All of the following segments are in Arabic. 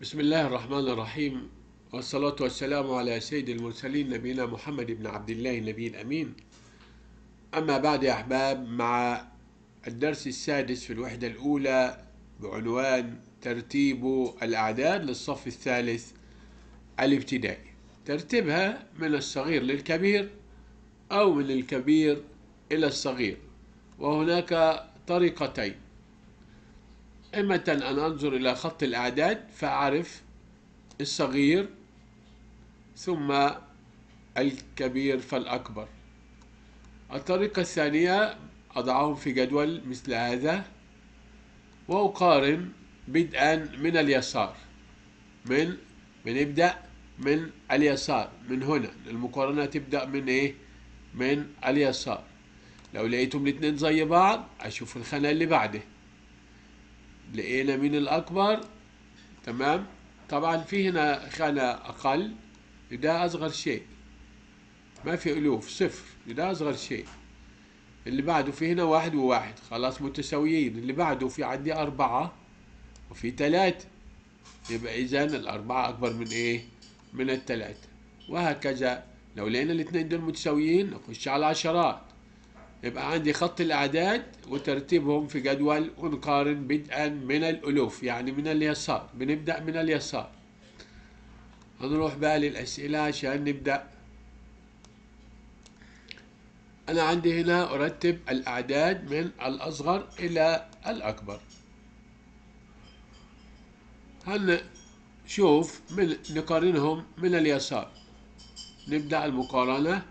بسم الله الرحمن الرحيم والصلاة والسلام على سيد المرسلين نبينا محمد بن عبد الله النبي الأمين أما بعد يا أحباب مع الدرس السادس في الوحدة الأولى بعنوان ترتيب الأعداد للصف الثالث الابتدائي ترتيبها من الصغير للكبير أو من الكبير إلى الصغير وهناك طريقتين إما أن أنظر إلى خط الأعداد فأعرف الصغير ثم الكبير فالأكبر. الطريقة الثانية أضعهم في جدول مثل هذا وأقارن بدءا من اليسار. من بنبدأ من اليسار. من هنا. المقارنة تبدأ من إيه؟ من اليسار. لو لقيتهم الاتنين زي بعض أشوف الخانة اللي بعده. لقينا مين الأكبر تمام؟ طبعا في هنا خانة أقل ده أصغر شيء. ما في ألوف صفر ده أصغر شيء. اللي بعده في هنا واحد وواحد خلاص متساويين. اللي بعده في عندي أربعة وفي تلاتة يبقى إذا الأربعة أكبر من إيه؟ من التلاتة وهكذا لو لقينا الاتنين دول متساويين نخش على عشرات. يبقى عندي خط الأعداد وترتيبهم في جدول ونقارن بدءا من الألوف يعني من اليسار بنبدأ من اليسار. هنروح بقى للأسئلة عشان نبدأ. أنا عندي هنا أرتب الأعداد من الأصغر إلى الأكبر. هنشوف من نقارنهم من اليسار. نبدأ المقارنة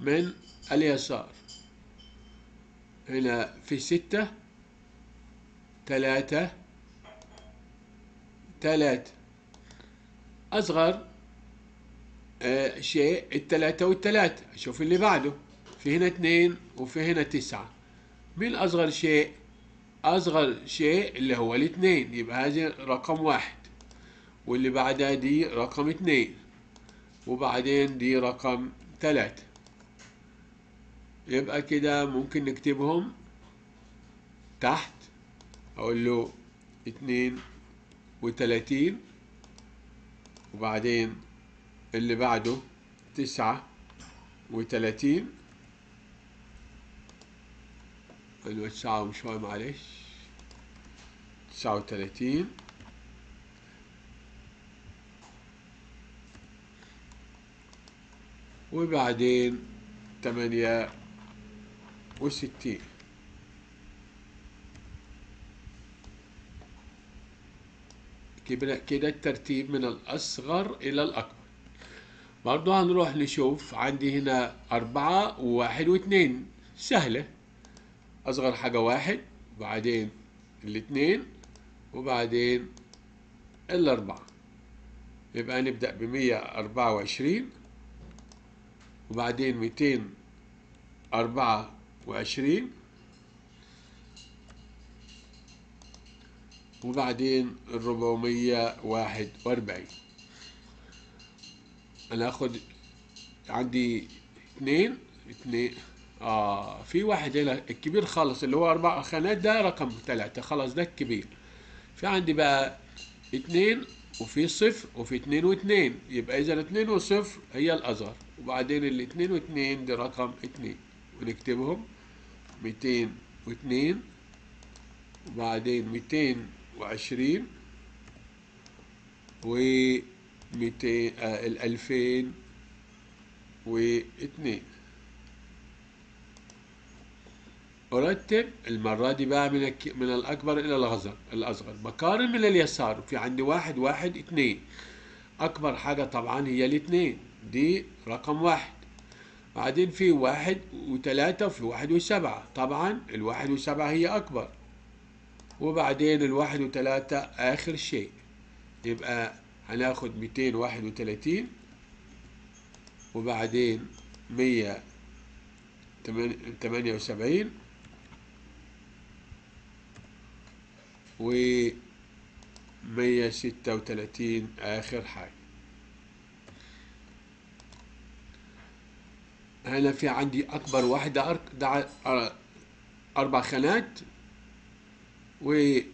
من اليسار. هنا في ستة تلاتة تلاتة أصغر آه شيء التلاتة والتلاتة أشوف اللي بعده. في هنا اتنين وفي هنا تسعة. مين أصغر شيء؟ أصغر شيء اللي هو الاتنين يبقى هذه رقم واحد. واللي بعدها دي رقم اتنين وبعدين دي رقم تلاتة يبقى كده ممكن نكتبهم تحت أقول له اتنين وتلاتين وبعدين اللي بعده تسعة وتلاتين. نوسعهم شوية معلش. تسعة وتلاتين. وبعدين تمانية وستين. كده الترتيب من الأصغر إلى الأكبر. برضو هنروح نشوف عندي هنا أربعة وواحد واثنين. سهلة. أصغر حاجة واحد وبعدين الاثنين وبعدين الأربعة. يبقى نبدأ بمية أربعة وعشرين وبعدين ميتين أربعة وعشرين. وبعدين الربعمية واحد وأربعين. أنا أخد عندي اتنين اتنين آه في واحد هنا الكبير خالص اللي هو أربع خانات ده رقم ثلاثة خلاص ده الكبير. في عندي بقى اتنين وفي صفر وفي اتنين واتنين يبقى إذا اتنين وصفر هي الأصغر. وبعدين الاتنين واتنين ده رقم اتنين ميتين واتنين وبعدين ميتين وعشرين وميتين آه الألفين واثنين. أرتب المرة دي بقى من. من الأكبر إلى الأصغر الأصغر. بقارن من اليسار في عندي واحد واحد اتنين أكبر حاجة طبعا هي الاتنين دي رقم واحد. بعدين في واحد وثلاثة وفي واحد وسبعة. طبعا الواحد وسبعة هي أكبر. وبعدين الواحد وثلاثة آخر شيء. يبقى هناخد ميتين واحد وثلاثين. وبعدين مية تمانية وسبعين. ومية ستة وثلاثين آخر حاجة. هنا في عندي أكبر واحدة أربع خانات؟ واللي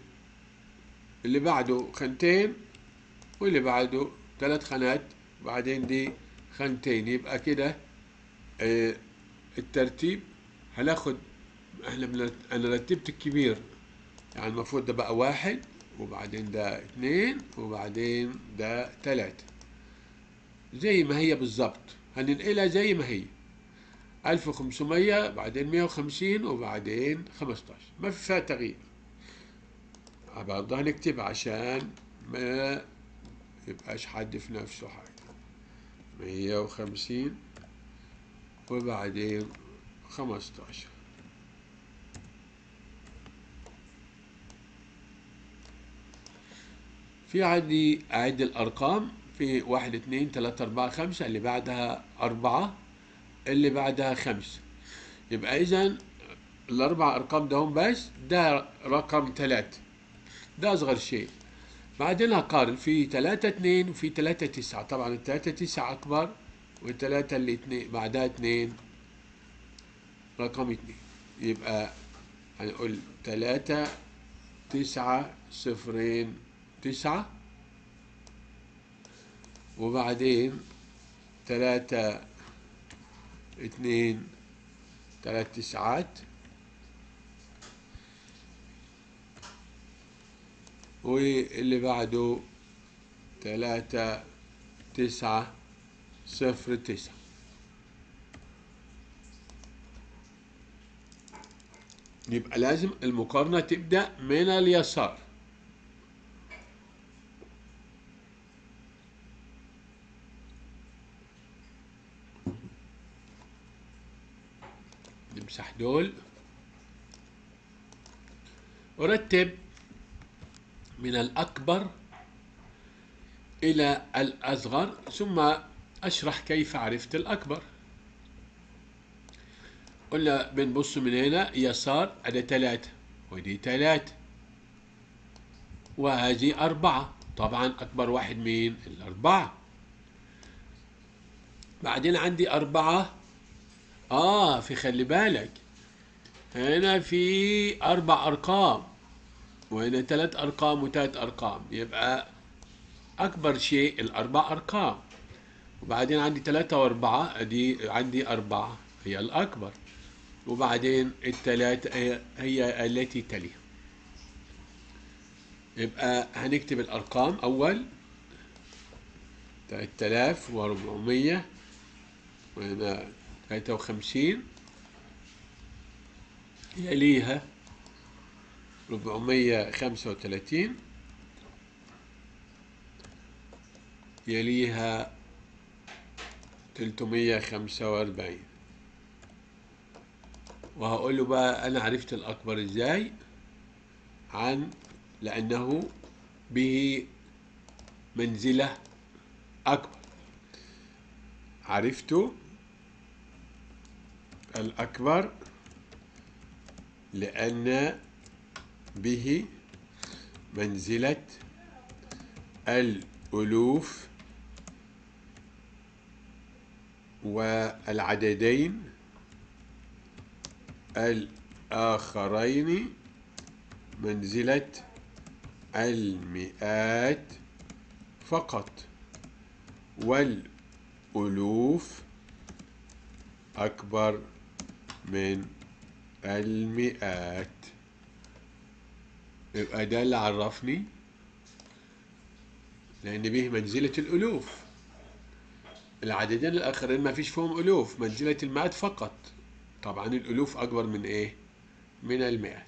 بعده خانتين واللي بعده ثلاث خانات بعدين دي خانتين. يبقى كده آه، الترتيب هناخد إحنا أنا رتبت الكبير. يعني المفروض ده بقى واحد وبعدين ده اتنين وبعدين ده تلاتة. زي ما هي بالظبط. هننقلها زي ما هي. ألف وخمسمية بعدين مية وخمسين وبعدين خمستاشر. ما في فيها تغيير. برضه هنكتب عشان ما يبقاش حد في نفسه حاجة. مية وخمسين وبعدين خمستاشر. في عندي أعد الأرقام. في واحد اتنين تلاتة أربعة خمسة اللي بعدها أربعة. اللي بعدها خمسة يبقى إذا الأربع أرقام ده هم بس ده رقم تلاتة ده أصغر شيء. بعدين هقارن في تلاتة اتنين وفي تلاتة تسعة. طبعا التلاتة تسعة أكبر والتلاتة اللي اتنين بعدها اتنين رقم اتنين. يبقى هنقول تلاتة تسعة صفرين تسعة. وبعدين تلاتة اتنين تلات تسعات. واللي بعده تلاتة تسعة صفر تسعة. يبقى لازم المقارنة تبدأ من اليسار نمسح دول. ورتب من الأكبر إلى الأصغر ثم أشرح كيف عرفت الأكبر. قلنا بنبص من هنا يسار أدي تلاتة ودي تلاتة وهذه أربعة. طبعا أكبر واحد مين؟ الأربعة. بعدين عندي أربعة. آه في خلي بالك. هنا في أربع أرقام وهنا ثلاث أرقام وثلاث أرقام. يبقى أكبر شيء الأربع أرقام. وبعدين عندي ثلاثة وأربعة أدي عندي أربعة هي الأكبر. وبعدين الثلاثة هي, التي تليها يبقى هنكتب الأرقام. أول 3400 وهنا 53 يليها 435 يليها 345 وهقول له بقى أنا عرفت الأكبر إزاي؟ عن لأنه به منزلة أكبر. عرفت الأكبر؟ لأن به منزلة الألوف والعددين الآخرين منزلة المئات فقط. والألوف أكبر من المئات. يبقى ده اللي عرفني لأن به منزلة الألوف. العددين الآخرين ما فيش فيهم ألوف منزلة المئات فقط. طبعا الألوف أكبر من إيه؟ من المئات.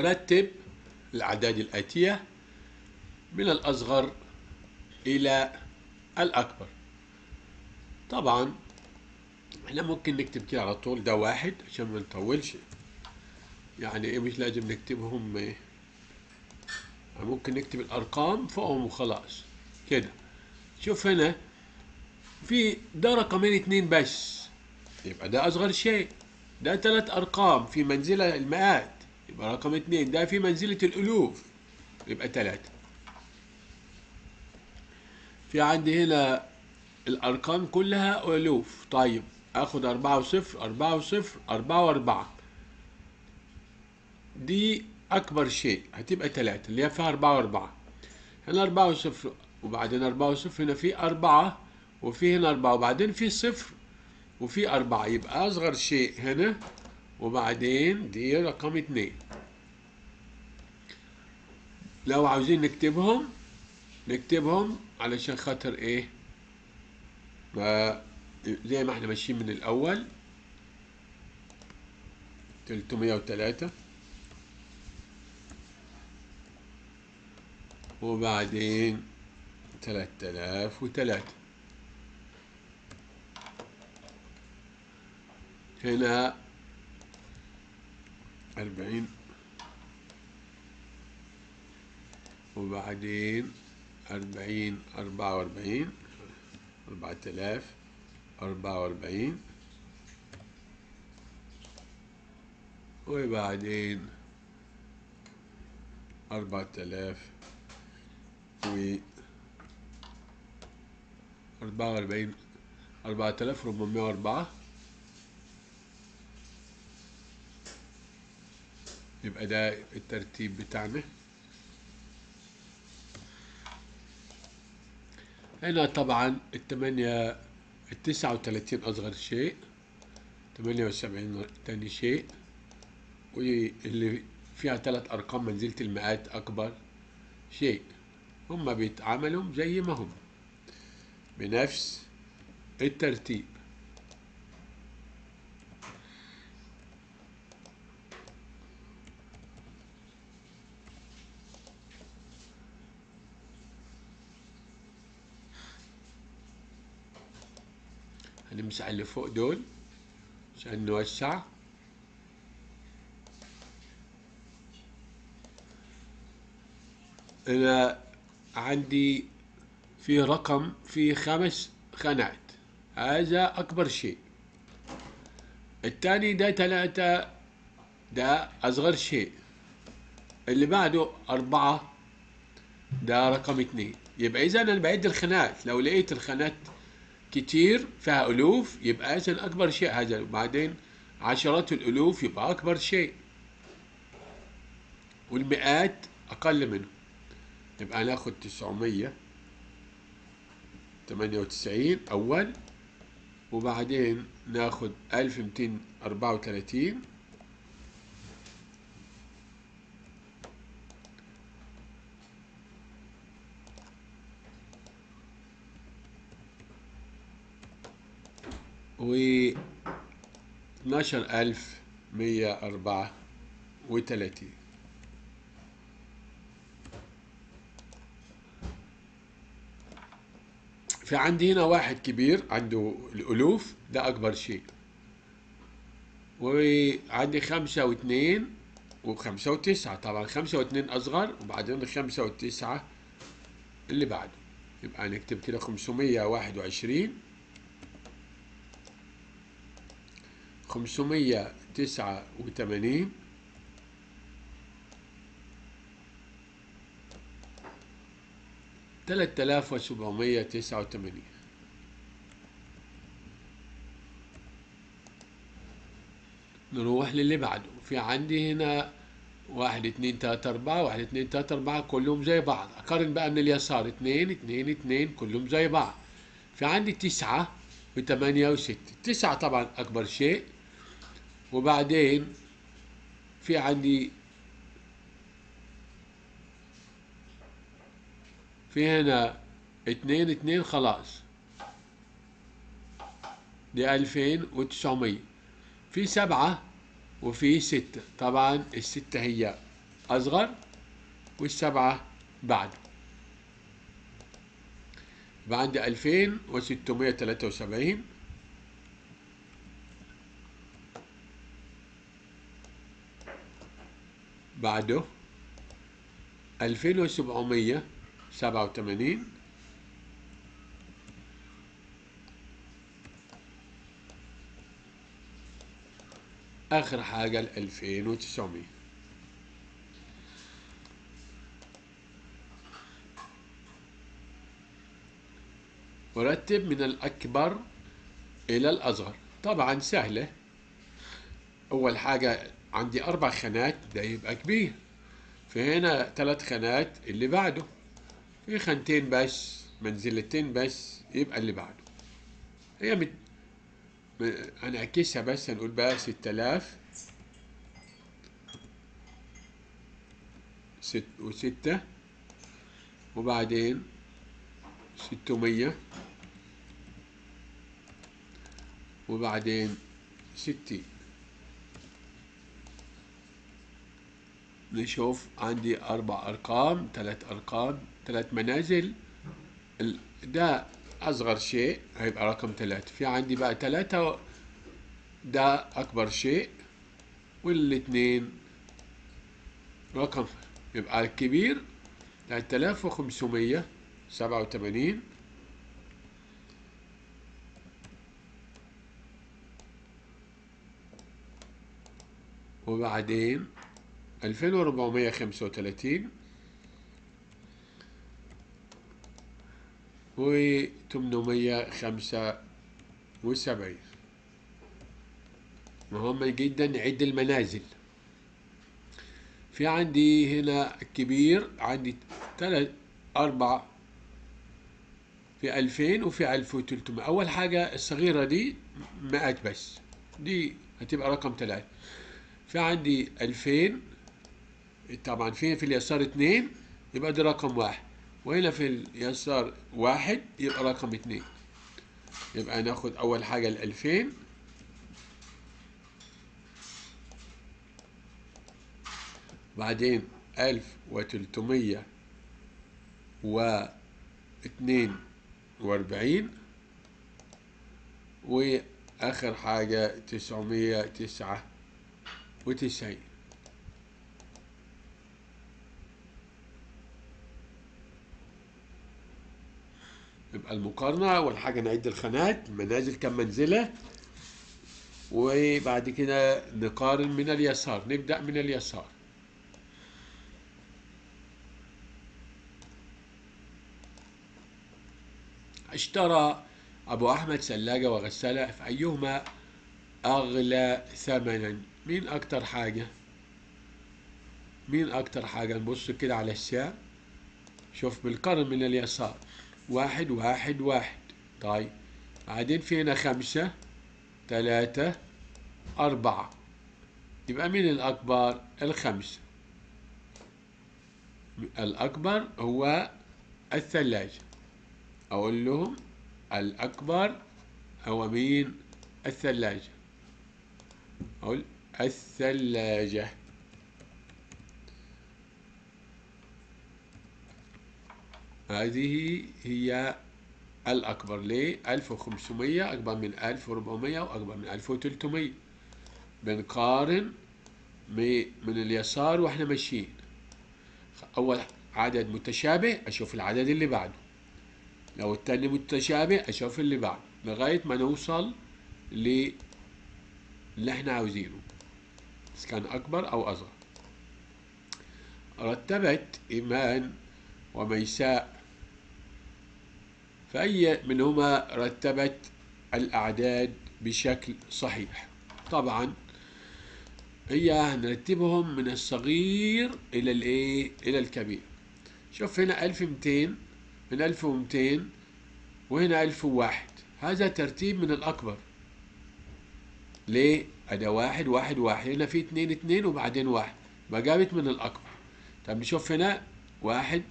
أرتب الأعداد الآتية من الأصغر إلى الأكبر. طبعا إحنا ممكن نكتب كده على طول ده واحد عشان ما نطولش. يعني إيه مش لازم نكتبهم إيه؟ ممكن نكتب الأرقام فوقهم وخلاص. كده. شوف هنا في ده رقمين اتنين بس. يبقى ده أصغر شيء. ده ثلاث أرقام في منزلة المئات. يبقى رقم اتنين ده في منزلة الألوف. يبقى ثلاثة في عندي هنا الأرقام كلها ألوف. طيب آخد أربعة وصفر أربعة وصفر أربعة وأربعة. دي أكبر شيء. هتبقى ثلاثة اللي هي فيها أربعة وأربعة. هنا أربعة وصفر وبعدين أربعة وصفر هنا في أربعة وفي هنا أربعة وبعدين في صفر وفي أربعة. يبقى أصغر شيء هنا وبعدين دي رقم اتنين لو عاوزين نكتبهم نكتبهم علشان خاطر إيه؟ زي ما إحنا ماشيين من تلتمية وتلاتة. وبعدين تلات آلاف وتلاتة. هنا أربعين. وبعدين أربعين أربعة وأربعين. أربعة آلاف أربعة وأربعين. وبعدين أربعة آلاف و أربعة وأربعين. أربعة آلاف ربعمية وأربعة. يبقى ده الترتيب بتاعنا. هنا طبعا التمانية التسعة وتلاتين أصغر شيء تمانية وسبعين تاني شيء واللي فيها ثلاث أرقام منزلة المئات أكبر شيء. هما بيتعاملوا زي ما هم بنفس الترتيب. هنمسح اللي فوق دول عشان نوسع أنا عندي في رقم في خمس خانات هذا أكبر شيء. الثاني ده ثلاثة ده أصغر شيء. اللي بعده أربعة ده رقم اتنين يبقى إذا أنا بعد الخانات لو لقيت الخانات كتير فيها ألوف يبقى إذا أكبر شيء هذا. وبعدين عشرات الألوف يبقى أكبر شيء. والمئات أقل منه. يبقى ناخد تسعمية تمانية وتسعين أول وبعدين ناخد ألف ميتين أربعة وتلاتين. و اتناشر ألف مية أربعة وتلاتين. في عندي هنا واحد كبير عنده الألوف ده أكبر شيء. وعندي خمسة واثنين وخمسة وتسعة. طبعا خمسة واثنين أصغر وبعدين خمسة وتسعة اللي بعده. يبقى نكتب كده خمسمية واحد وعشرين. خمسمية تسعة وثمانين تلات آلاف وسبعمية تسعة وثمانين نروح للي بعده. في عندي هنا واحد اتنين تلاتة أربعة واحد اتنين تلاتة أربعة كلهم زي بعض. أقارن بقى من اليسار اتنين اتنين اتنين كلهم زي بعض. في عندي تسعة وثمانية وستة. تسعة طبعا أكبر شيء. وبعدين في عندي في هنا اتنين اتنين خلاص. دي ألفين وتسعمية. في سبعة وفي ستة. طبعا الستة هي أصغر والسبعة بعد. عندي ألفين وستمية تلاتة وسبعين. بعده ألفين وسبعمية سبعة وثمانين آخر حاجة ال 2900 ورتب من الأكبر إلى الأصغر. طبعا سهلة. أول حاجة عندي أربع خانات ده يبقى كبير. في هنا ثلاث خانات اللي بعده. في خانتين بس منزلتين بس يبقى اللي بعده. هي مت... هنعكسها بس هنقول بقى ستة آلاف. ست وستة. وبعدين ستمية. وبعدين ستين. نشوف عندي أربع أرقام ثلاث أرقام ثلاث منازل. ده أصغر شيء هيبقى رقم ثلاثة في عندي بقى ثلاثة ده أكبر شيء. والاثنين رقم يبقى الكبير 3587 وبعدين 2435 و 875 مهم جدا نعد المنازل. في عندي هنا كبير عندي ثلاث أربع في ألفين وفي ألف وتلتمية. أول حاجة الصغيرة دي مئات بس. دي هتبقى رقم ثلاثة في عندي ألفين طبعا في في اليسار اتنين يبقى ده رقم واحد. وهنا في اليسار واحد يبقى رقم اتنين يبقى ناخد أول حاجة الألفين. بعدين ألف وتلتمية واثنين وأربعين. وآخر حاجة تسعمية تسعة وتسعين. يبقى المقارنة أول حاجة نعد الخانات المنازل كم منزلة. وبعد كده نقارن من اليسار نبدأ من اليسار. اشترى أبو أحمد ثلاجة وغسالة فأيهما أغلى ثمنا؟ مين أكتر حاجة؟ مين أكتر حاجة؟ نبص كده على السعر شوف بالقرن من اليسار. واحد واحد واحد. طيب. بعدين في هنا خمسة ثلاثة أربعة. يبقى مين الأكبر؟ الخمسة. الأكبر هو الثلاجة. أقول لهم الأكبر هو مين؟ الثلاجة. أقول الثلاجة. هذه هي الأكبر. ليه؟ 1500 أكبر من 1400 وأكبر من 1300 بنقارن من اليسار وإحنا ماشيين. أول عدد متشابه أشوف العدد اللي بعده. لو التاني متشابه أشوف اللي بعده. لغاية ما نوصل ل اللي إحنا عاوزينه. إذا كان أكبر أو أصغر. رتبت إيمان وميساء فأي منهما رتبت الأعداد بشكل صحيح. طبعا هي هنرتبهم من الصغير إلى الإيه؟ إلى الكبير. شوف هنا 1200 من 1200 وهنا 1001 هذا ترتيب من الأكبر. ليه؟ أدا واحد واحد واحد. هنا في اتنين اتنين وبعدين واحد. ما جابت من الأكبر. طب نشوف هنا واحد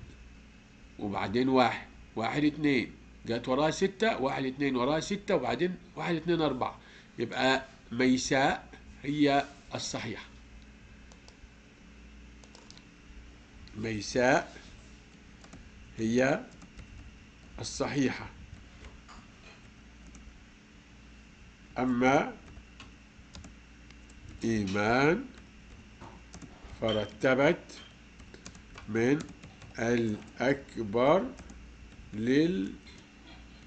وبعدين واحد. واحد اتنين جات وراه ستة واحد اتنين وراه ستة وبعدين واحد اتنين أربعة. يبقى ميساء هي الصحيحة. ميساء هي الصحيحة. أما إيمان فرتبت من الأكبر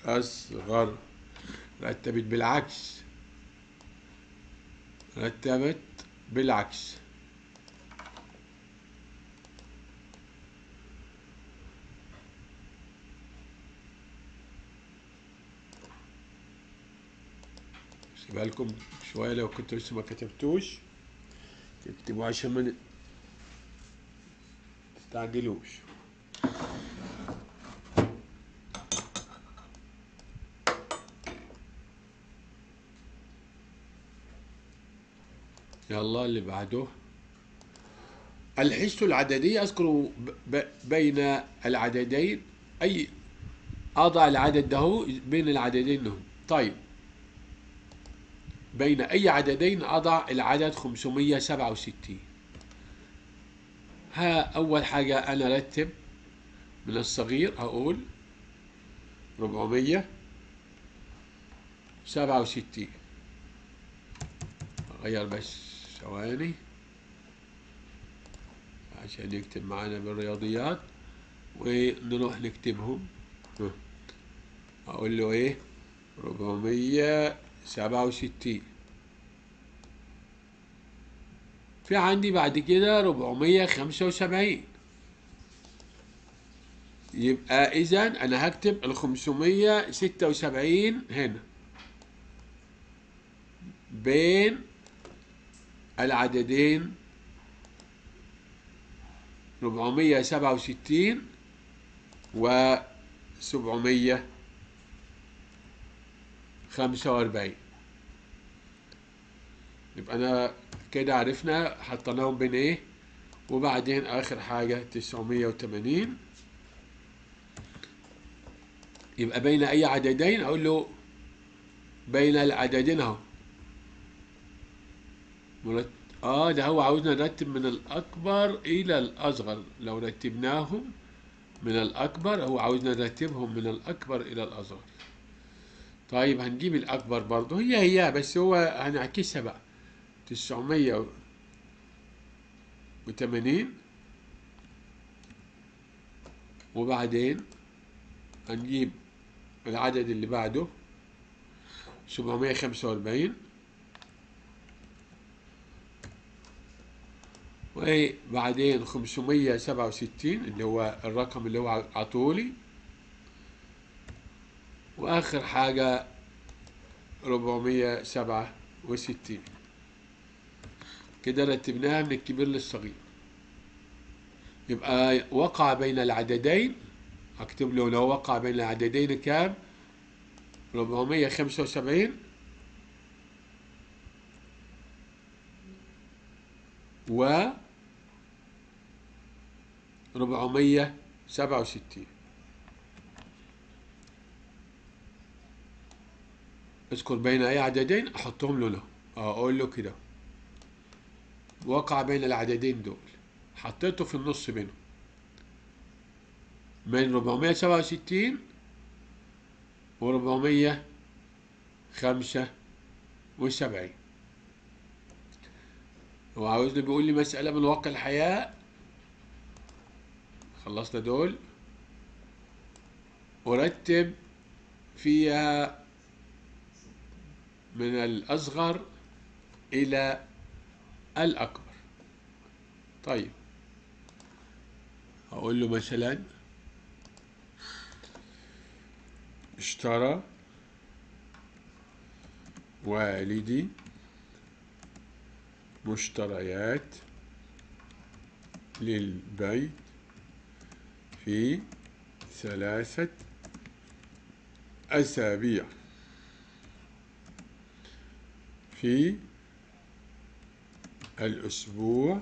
للأصغر رتبت بالعكس. رتبت بالعكس. سيبها لكم شوية لو كنتوا لسه ما كتبتوش. تكتبوا عشان ما تستعجلوش. يلا اللي بعده. الحس العددي أذكر بين العددين أي أضع العدد ده بين العددين هم. طيب. بين أي عددين أضع العدد 567 ها أول حاجة أنا رتب من الصغير هقول 467 أغير بس. ثواني عشان يكتب معانا بالرياضيات. ونروح نكتبهم. أقول له إيه؟ 467 في عندي بعد كده 475 يبقى إذا أنا هكتب ال 576 هنا. بين العددين 467 و 745 يبقى أنا كده عرفنا حطيناهم بين إيه؟ وبعدين آخر حاجة 980 يبقى بين أي عددين؟ أقول له بين العددين أهو. مرت- آه ده هو عاوزنا نرتب من الأكبر إلى الأصغر. لو رتبناهم من الأكبر هو عاوزنا نرتبهم من الأكبر إلى الأصغر. طيب هنجيب الأكبر برضه. هي هي بس هو هنعكسها بقى. تسعمية وتمانين وبعدين هنجيب العدد اللي بعده سبعمية خمسة وأربعين. وبعدين 567 اللي هو الرقم اللي هو عطولي وآخر حاجة 467 كده رتبناها من الكبير للصغير. يبقى وقع بين العددين اكتب له لو وقع بين العددين كام؟ 475 و 467 اذكر بين أي عددين أحطهم له له. أقول له كده. وقع بين العددين دول. حطيته في النص بينهم من 467 و 475 هو بيقول لي مسألة من واقع الحياة. خلصنا دول. ورتب فيها من الأصغر إلى الأكبر. طيب. أقول له مثلا اشترى والدي مشتريات للبيت في ثلاثة أسابيع. في الأسبوع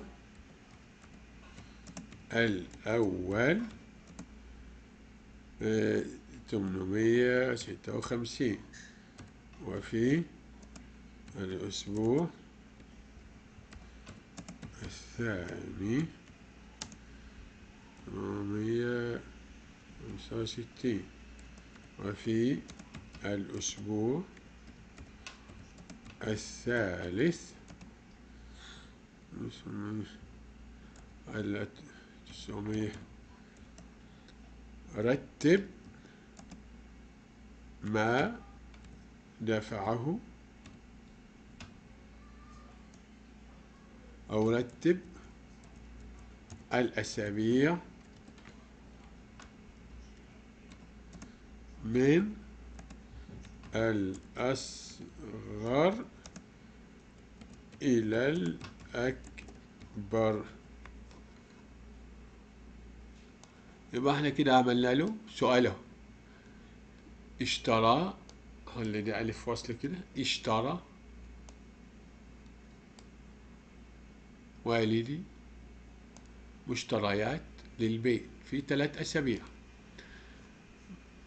الأول ثمانمية ستة وخمسين. وفي الأسبوع الثاني ثمانمية خمسة وستين. وفي الأسبوع الثالث. رتب ما دفعه أو رتب الأسابيع من الأصغر إلى الأكبر. يبقى إحنا كده عملنا له سؤاله. اشترى خلي دي ألف وصل كده اشترى والدي مشتريات للبيت في ثلاث أسابيع.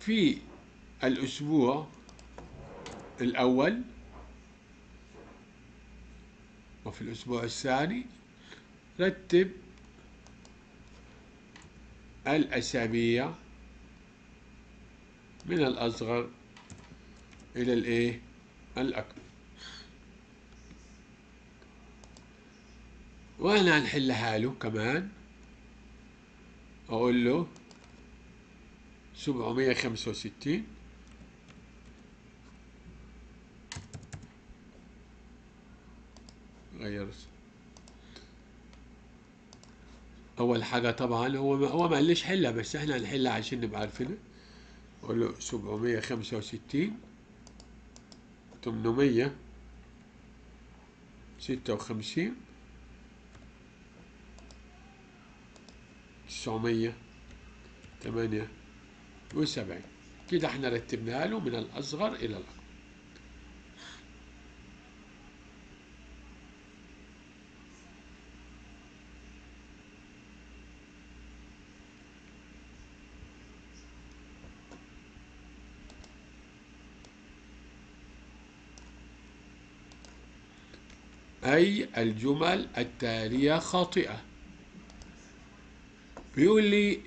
في الأسبوع الأول وفي الأسبوع الثاني رتب الأسابيع من الأصغر إلى الأكبر. وأنا هنحلها له كمان؟ أقول له سبعمية خمسة وستين. غير أول حاجة طبعا هو ما هو ما قاليش حلها بس إحنا هنحلها عشان نبقى عارفينها. أقول له سبعمية خمسة وستين تمنمية ستة وخمسين. تسعمية ثمانية وسبعين. كده إحنا رتبناها له من الأصغر إلى الأكبر. أي الجمل التالية خاطئة. بيقول لي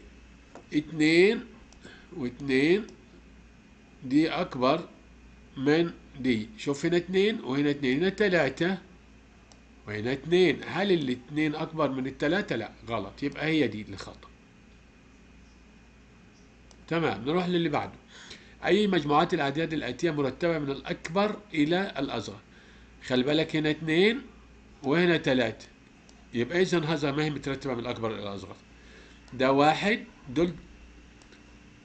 اتنين واتنين دي أكبر من دي. شوف هنا اتنين وهنا اتنين هنا تلاتة وهنا اتنين. هل الاتنين أكبر من التلاتة؟ لا غلط. يبقى هي دي اللي خطأ. تمام نروح للي بعده. أي مجموعات الأعداد الآتية مرتبة من الأكبر إلى الأصغر؟ خلي بالك هنا اتنين وهنا تلاتة. يبقى إذا هذا ما هي مترتبة من الأكبر إلى الأصغر. ده واحد دول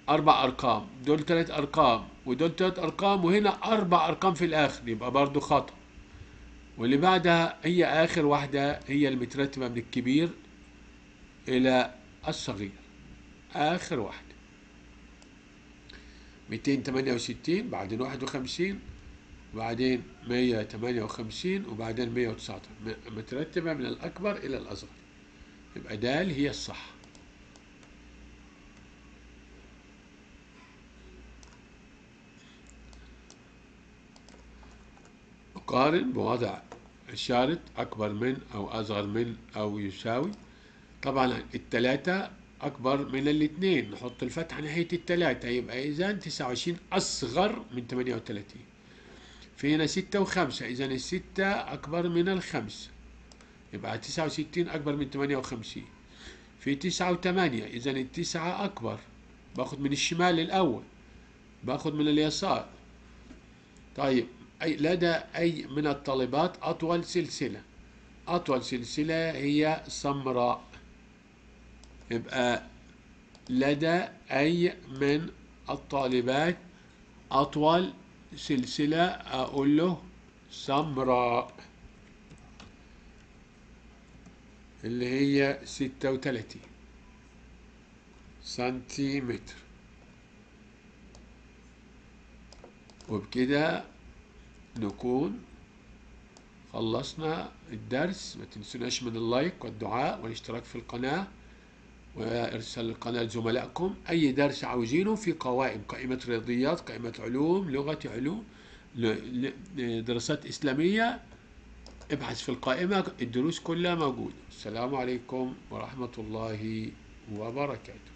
أربع أرقام دول تلات أرقام ودول تلات أرقام وهنا أربع أرقام في الآخر يبقى برضو خطأ. واللي بعدها هي آخر واحدة هي المترتبة من الكبير إلى الصغير. آخر واحدة. 268 بعدين 51 وبعدين 158 وبعدين 119 مترتبة من الأكبر إلى الأصغر. يبقى دال هي الصح. قارن بوضع الشارط أكبر من أو أصغر من أو يساوي. طبعا التلاتة أكبر من الاثنين. نحط الفتحة ناحية التلاتة يبقى إذا 29 أصغر من 38 في هنا ستة وخمسة إذا الستة أكبر من الخمسة يبقى 69 أكبر من 58 في تسعة وثمانية إذا التسعة أكبر. باخد من الشمال الأول باخد من اليسار. طيب أي لدى أي من الطالبات أطول سلسلة. أطول سلسلة هي سمراء. يبقى لدى أي من الطالبات أطول سلسلة أقول له سمراء. اللي هي ستة وتلاتين سنتيمتر. وبكده نكون خلصنا الدرس. ما تنسوناش من اللايك والدعاء والاشتراك في القناة وإرسال القناة لزملائكم. أي درس عاوزينه في قوائم قائمة رياضيات قائمة علوم لغة علوم دراسات إسلامية ابحث في القائمة الدروس كلها موجودة. السلام عليكم ورحمة الله وبركاته.